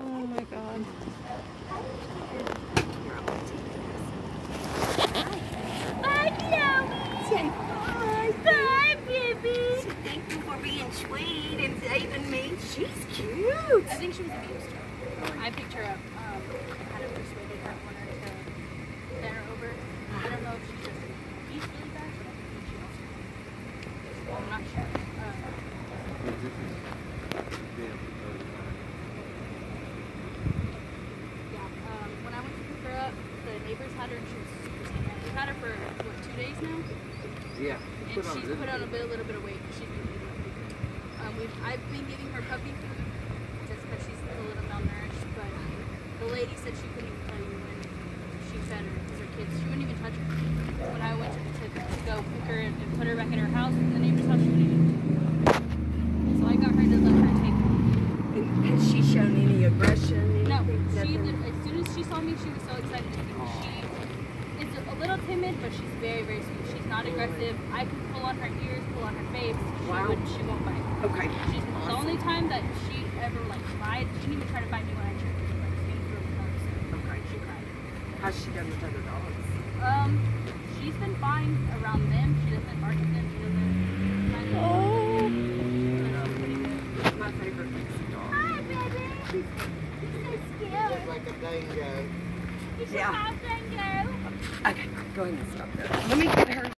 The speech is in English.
Oh my god. Bye, Chloe. Say hi. Bye, baby. Thank you for being sweet and saving me. She's cute. I think she was abused. I picked her up. Um, kind of persuaded her, wanted to send her over. I don't know if she's just abused really bad, but I think she also. I'm not sure. Um, yeah. Um, when I went to pick her up, the neighbors had and she was super skinny. We've had her for what two days now, Yeah. and she's put on a bit, a little bit of weight. She's been eating. Um, we've I've been giving her puppy food just because she's a little malnourished. But the lady said she couldn't even tell you when she fed her because her kids she wouldn't even touch her. When I went to, to, to go pick her and, and put her back in her house, in the neighbor's house, she wouldn't even. So I got her to let her take her. And has she shown any aggression? No, anything? she Nothing? as soon as she saw me, she was so excited to see me. She is a little timid, but she's very, very sweet. She's not aggressive. I can pull on her ears, pull on her face. She Wow. would, she won't bite. Okay. She's the only time that she ever like cried. She didn't even try to bite me when I tripped. She like came through with her, so Okay. she cried. How's she done with other dogs? Um, she's been fine around them. She doesn't bark at them. She doesn't. Kind of, Oh. She's pretty good. My favorite Pixie dog. Hi, baby. You're so scared. like a dingo. You should Yeah. have Dingo. Okay, go ahead and stop there. Let me get her.